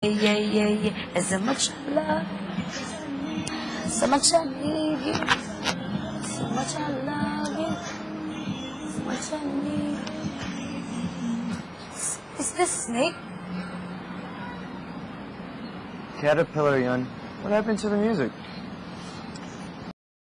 Yeah, yeah, yeah. As much I love, so much I need you, so much I love you, so much I need. you. Is this Snake? Caterpillar, Yun. What happened to the music?